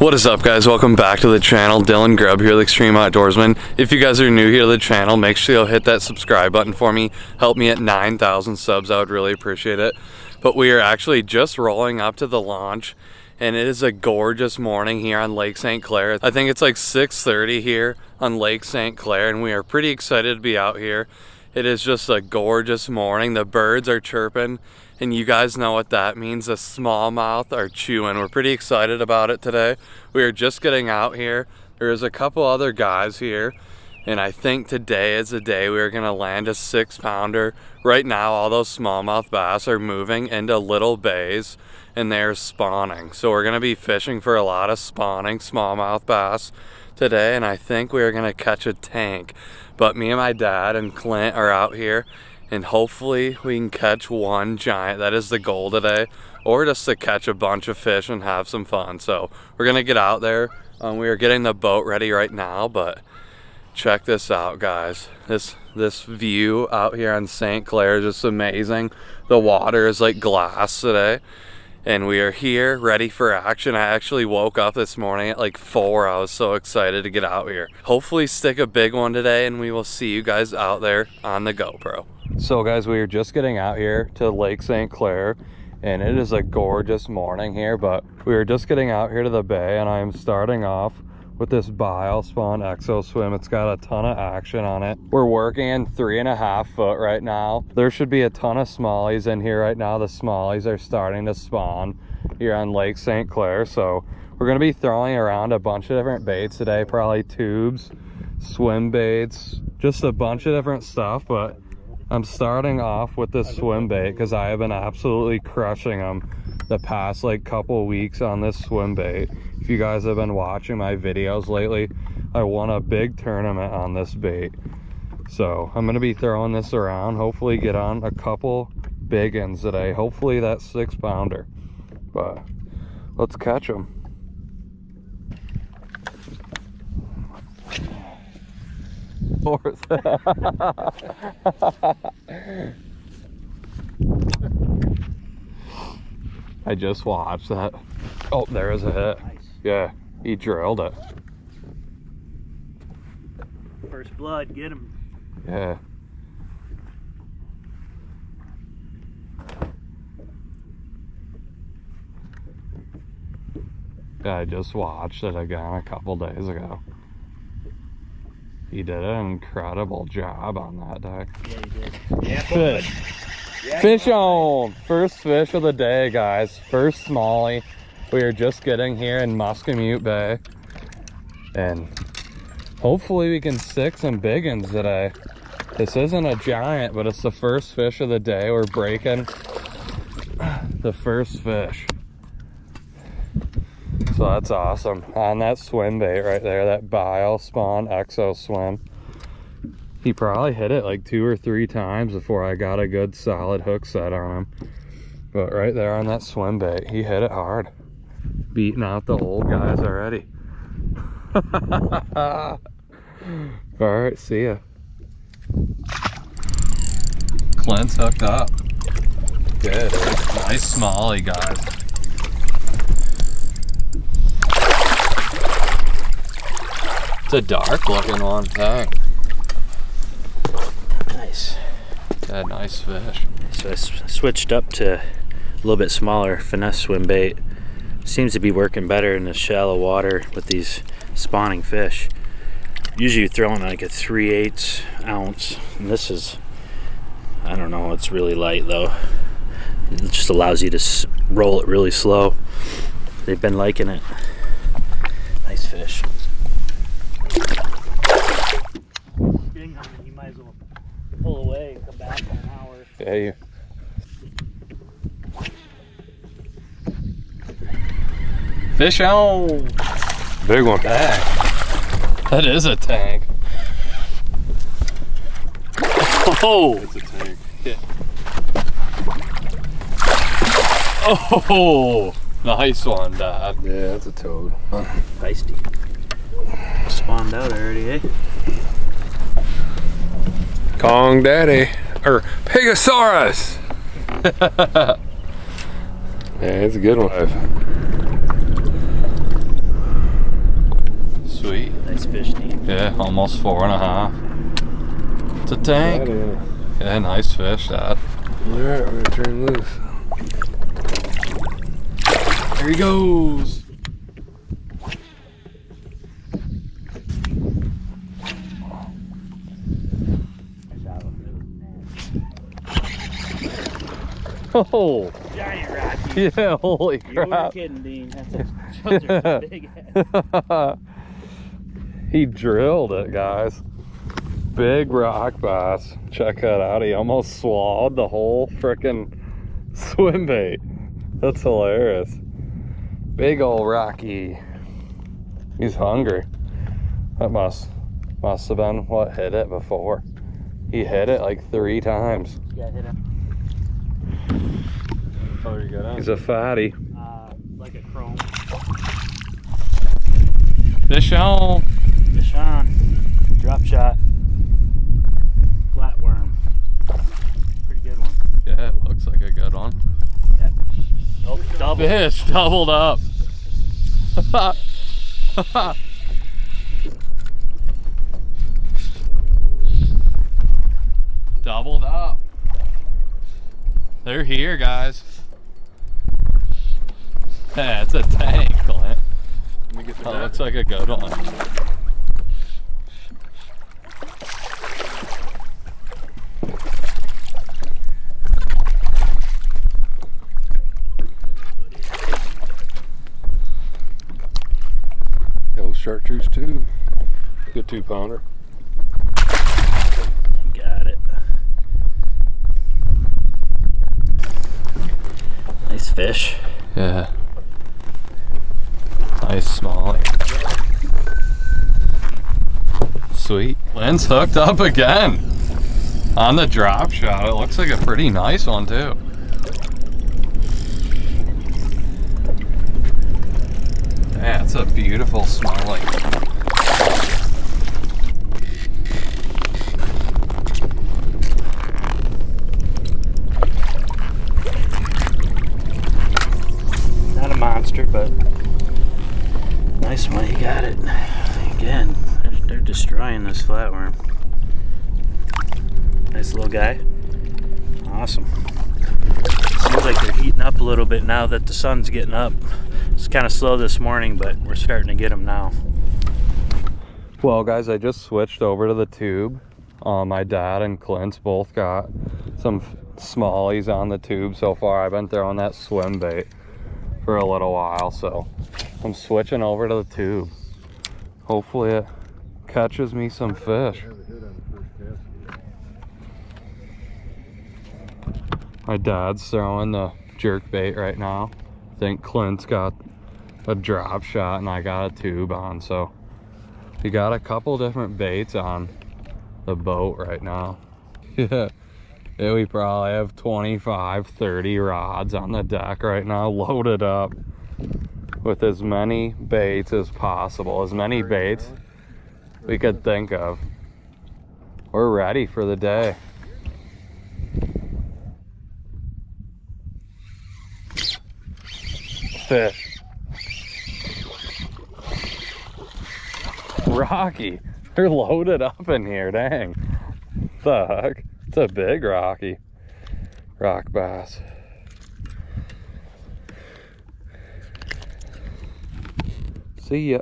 What is up guys, welcome back to the channel. Dylan Grubb here, the Extreme Outdoorsman. If you guys are new here to the channel, make sure you'll hit that subscribe button for me. Help me at 9,000 subs, I would really appreciate it. But we are actually just rolling up to the launch and it is a gorgeous morning here on Lake St. Clair. I think it's like 6.30 here on Lake St. Clair and we are pretty excited to be out here. It is just a gorgeous morning. The birds are chirping and you guys know what that means. The smallmouth are chewing. We're pretty excited about it today. We are just getting out here. There is a couple other guys here and I think today is the day we are gonna land a six pounder. Right now, all those smallmouth bass are moving into little bays and they're spawning. So we're gonna be fishing for a lot of spawning smallmouth bass today and I think we are gonna catch a tank. But me and my dad and Clint are out here and hopefully we can catch one giant. That is the goal today. Or just to catch a bunch of fish and have some fun. So we're gonna get out there. Um, we are getting the boat ready right now, but check this out guys. This this view out here on St. Clair is just amazing. The water is like glass today and we are here ready for action. I actually woke up this morning at like four. I was so excited to get out here. Hopefully stick a big one today and we will see you guys out there on the GoPro. So guys, we are just getting out here to Lake St. Clair and it is a gorgeous morning here, but we are just getting out here to the bay and I am starting off with this Biospawn Exo Swim. It's got a ton of action on it. We're working in three and a half foot right now. There should be a ton of smallies in here right now. The smallies are starting to spawn here on Lake St. Clair. So we're gonna be throwing around a bunch of different baits today, probably tubes, swim baits, just a bunch of different stuff. But I'm starting off with this swim bait because I have been absolutely crushing them the past like couple weeks on this swim bait. If you guys have been watching my videos lately, I won a big tournament on this bait. So I'm gonna be throwing this around, hopefully get on a couple big ones today. Hopefully that six pounder, but let's catch them. Fourth. I just watched that. Oh, there is a hit. Nice. Yeah, he drilled it. First blood, get him. Yeah. Yeah, I just watched it again a couple days ago. He did an incredible job on that day. Yeah, he did. Yeah, Fish. Yeah, Fish on! First fish of the day, guys. First smallie. We are just getting here in Muscamoot Bay. And hopefully we can stick some big ones today. This isn't a giant, but it's the first fish of the day. We're breaking the first fish. So that's awesome. On that swim bait right there, that Biospawn Exo Swim. He probably hit it like two or three times before I got a good solid hook set on him. But right there on that swim bait, he hit it hard. Beating out the old guys already. All right, see ya. Clint's hooked up. Good. Nice smallie, guys. It's a dark looking one, dang. Nice. Yeah, nice fish. So I switched up to a little bit smaller finesse swim bait. Seems to be working better in the shallow water with these spawning fish. Usually you're throwing like a 3 8 ounce, and this is, I don't know, it's really light though. It just allows you to s- roll it really slow. They've been liking it. Nice fish. Getting on you might as well pull away and come back in an hour. Yeah, you. Fish on! Big one. Dang. That is a tank. Oh! It's a tank. Oh! Nice one, Dad. Yeah, that's a toad. Feisty. Spawned out already, eh? Kong Daddy, or Pegasaurus. yeah, it's a good one. Sweet. Nice fish, Nate. Yeah, almost four and a half. It's a tank. Yeah, nice fish, Dad. All right, we're gonna turn loose. There he goes. Oh, Giant rocky. yeah, holy You weren't crap. kidding, Dean. That's a, big ass. he drilled it, guys. Big rock bass. Check that out. He almost swallowed the whole frickin' swim bait. That's hilarious. Big old Rocky. He's hungry. That must must have been what hit it before. He hit it like three times. Yeah, hit him. Oh, you got He's a fatty. Uh, like a chrome. Fish on. Fish on. Drop shot. Flatworm. Pretty good one. Yeah, it looks like a good one. Oh, double. Fish doubled up. doubled up. They're here, guys. Yeah, it's a tank, Clint. Oh, looks like a good one. Old chartreuse too. Good two pounder. Got it. Nice fish. Yeah. Nice smallie. Clint's hooked up again. On the drop shot. It looks like a pretty nice one too. It's a beautiful smallie. Not a monster, but nice one. You got it. Again, they're, they're destroying this flatworm. Nice little guy. Awesome. Seems like they're heating up a little bit now that the sun's getting up. It's kind of slow this morning, but we're starting to get them now. Well, guys, I just switched over to the tube. Uh, my dad and Clint's both got some smallies on the tube so far. I've been throwing that swim bait for a little while, so I'm switching over to the tube. Hopefully, it catches me some fish. My dad's throwing the jerk bait right now. I think Clint's got a drop shot and I got a tube on, so we got a couple different baits on the boat right now. Yeah. Yeah, we probably have 25, 30 rods on the deck right now, loaded up with as many baits as possible, as many baits we could think of. We're ready for the day. Fish. Rocky. They're loaded up in here, dang. Heck? It's a big Rocky. Rock bass. See ya.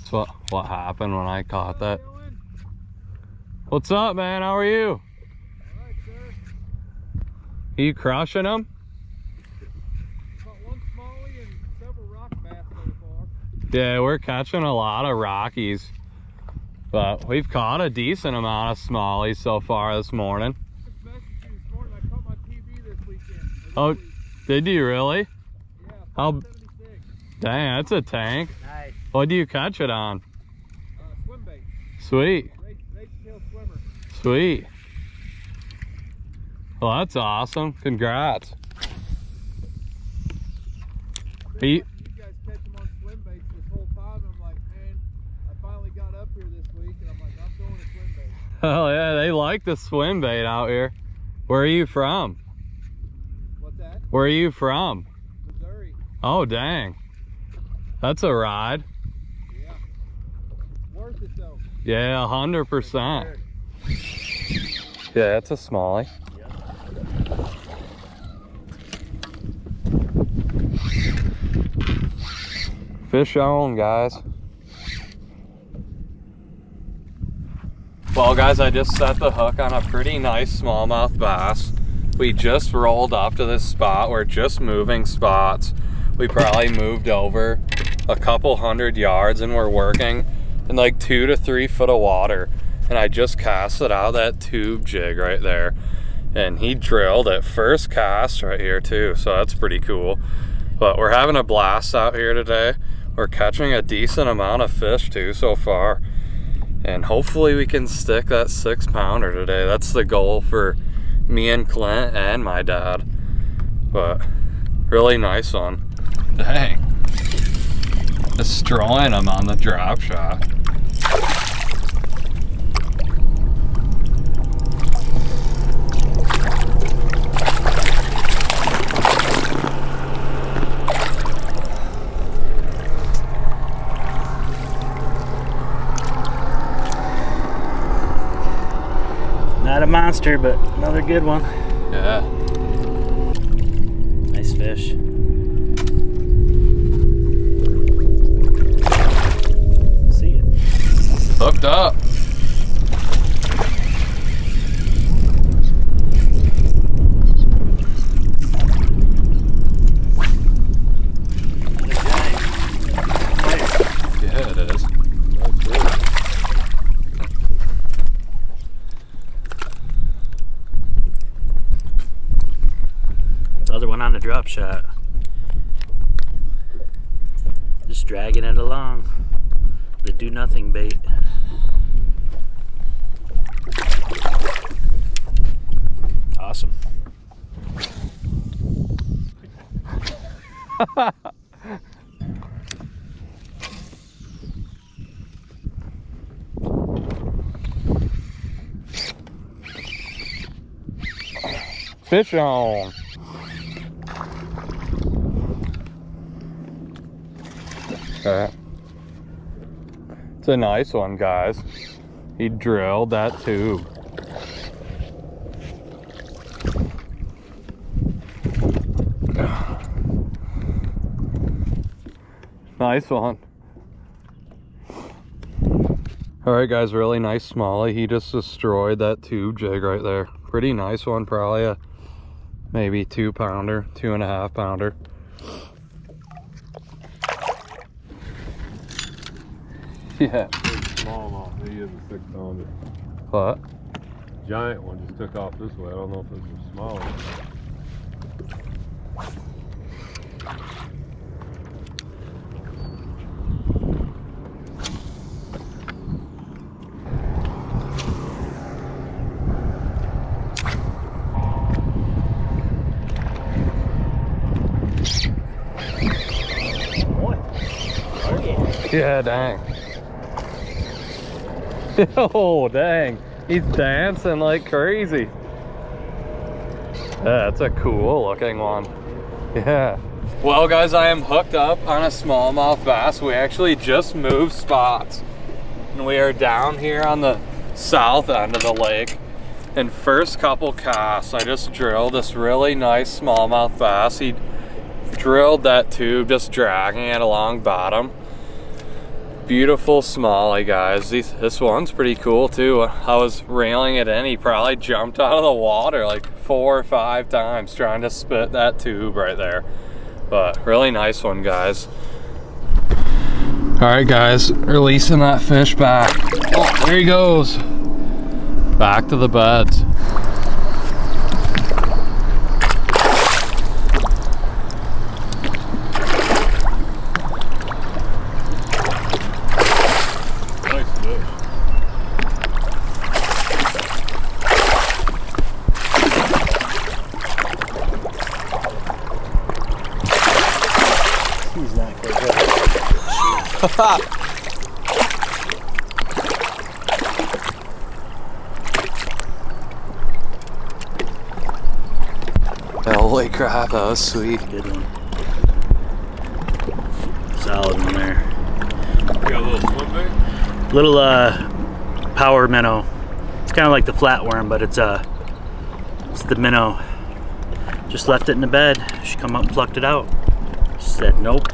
That's what, what happened when I caught that. What's up, man? How are you? Are you crushing them? One smallie and several rock bass so far. Yeah, we're catching a lot of Rockies. But we've caught a decent amount of smallies so far this morning. Just messaged you this morning. I caught my PB this. Oh. Or this week. Did you really? Yeah, How- 76. Dang, that's a tank. Nice. What do you catch it on? Uh, swim bait. Sweet, Race, Rage Tail swimmer. sweet. Well, that's awesome. Congrats. Are you, You guys catch them on swim baits this whole time. I'm like, man, I finally got up here this week and I'm like, I'm going to swim bait. oh yeah, they like the swim bait out here. Where are you from? What's that? Where are you from? Missouri. Oh, dang. That's a ride. Yeah. Worth it though. Yeah, 100%. Yeah, it's a smallie. Fish on, guys. Well, guys, I just set the hook on a pretty nice smallmouth bass. We just rolled up to this spot. We're just moving spots. We probably moved over a couple hundred yards and we're working in like two to three foot of water. And I just cast it out of that tube jig right there. And he drilled at first cast right here too. So that's pretty cool. But we're having a blast out here today. We're catching a decent amount of fish too so far and hopefully we can stick that six pounder today. That's the goal for me and Clint and my dad. But really nice one. Dang. Destroying them on the drop shot. Not a monster, but another good one. Yeah. Nice fish. See it. Hooked up. Yeah, it is. Another one on the drop shot. Just dragging it along. The do nothing bait. Awesome. Fish on. It's a nice one, guys. He drilled that tube. Nice one. All right, guys, really nice smallie. He just destroyed that tube jig right there. Pretty nice one, probably a maybe two pounder, two and a half pounder. Yeah. Smallmouth, he is a six pounder. What? Giant one just took off this way. I don't know if it's a small one. Yeah, dang. oh, dang. He's dancing like crazy. That's a cool looking one. Yeah. Well, guys, I am hooked up on a smallmouth bass. We actually just moved spots. And we are down here on the south end of the lake. And first couple casts, I just drilled this really nice smallmouth bass. He drilled that tube, just dragging it along bottom beautiful smallie guys. These, this one's pretty cool too. I was railing it in he probably jumped out of the water like four or five times trying to spit that tube right there. But really nice one guys. All right guys releasing that fish back. Oh there he goes. Back to the beds Nice fish. He's not quite good. holy crap that was sweet Good one. Solid one there. You got a little swim bait? Little uh, power minnow. It's kind of like the flatworm, but it's uh, it's the minnow. Just left it in the bed. She come up and plucked it out. She said nope.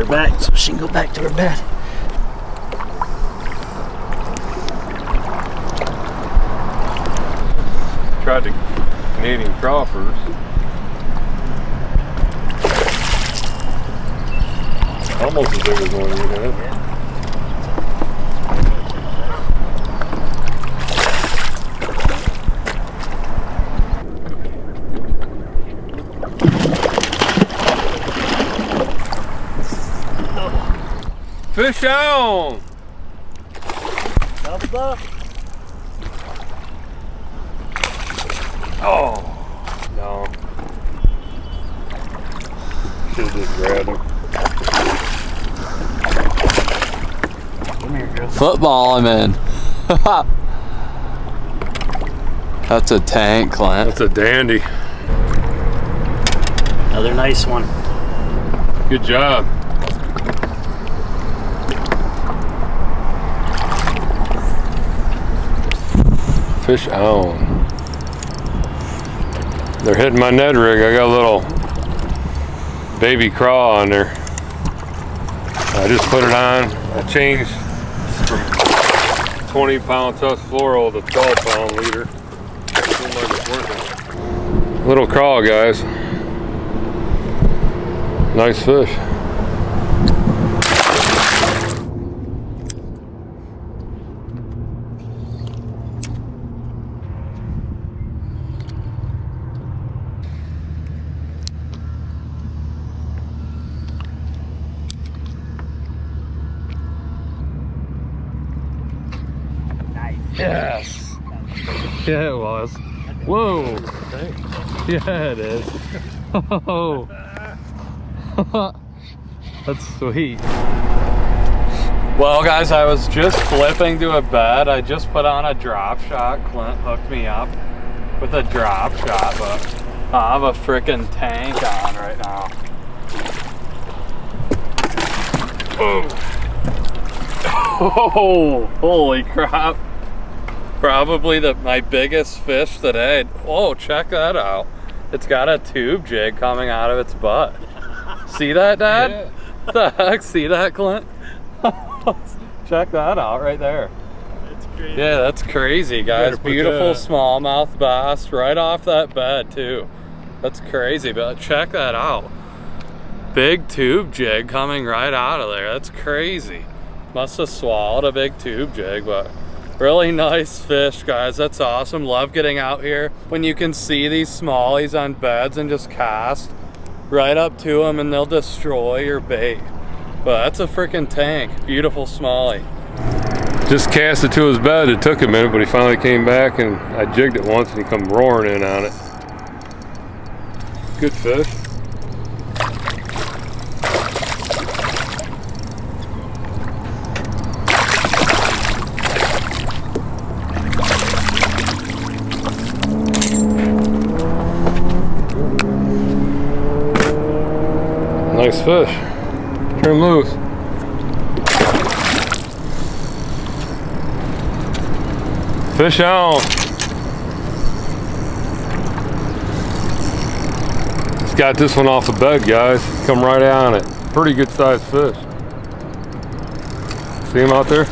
Put her back so she can go back to her bed. Tried the Canadian crawfors. Almost as big as one you had. Fish on! Thumbs. Oh, no. Should've just grabbed him. Come here, girl. Football I'm in. That's a tank, Clint. That's a dandy. Another nice one. Good job. Fish on. They're hitting my Ned rig. I got a little baby craw on there. I just put it on. I changed from 20 pound tusk floral to 12 pound leader. Like. Little craw, guys. Nice fish. Yes. Yeah, it was. Whoa. Yeah, it is. Oh. That's sweet. Well, guys, I was just flipping to a bed. I just put on a drop shot. Clint hooked me up with a drop shot, but I have a freaking tank on right now. Oh, holy crap. Probably the my biggest fish today. Oh, check that out. It's got a tube jig coming out of its butt. See that, Dad? The heck? See that, Clint? check that out right there. It's crazy. Yeah, that's crazy, guys. Beautiful smallmouth bass right off that bed, too. That's crazy, but check that out. Big tube jig coming right out of there. That's crazy. Must have swallowed a big tube jig, but really nice fish, guys. That's awesome. Love getting out here when you can see these smallies on beds and just cast right up to them and they'll destroy your bait. But that's a freaking tank. Beautiful smallie. Just cast it to his bed. It took a minute, but he finally came back and I jigged it once and he come roaring in on it. Good fish. Nice fish. Turn loose. Fish on. Just got this one off the bed, guys. Come right on it. Pretty good sized fish. See him out there?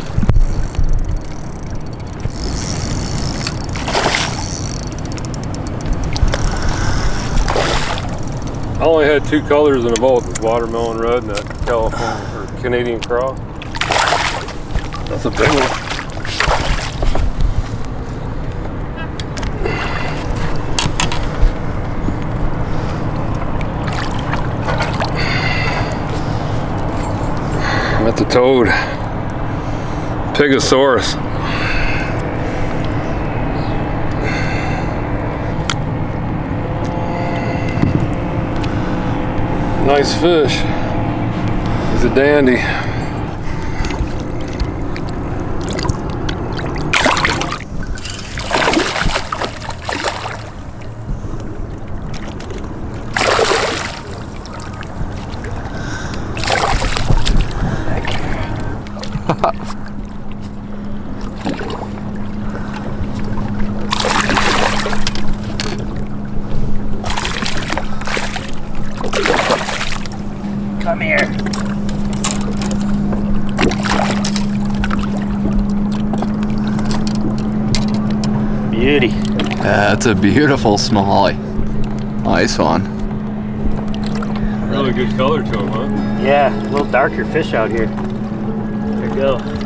Only had two colors in a boat, the watermelon red and that California or Canadian craw. That's a big one. I'm at the toad. Pigosaurus. Nice fish. He's a dandy. Come here. Beauty. Uh, That's a beautiful smallie. Nice one. Really good color to him, huh? Yeah, a little darker fish out here. There you go.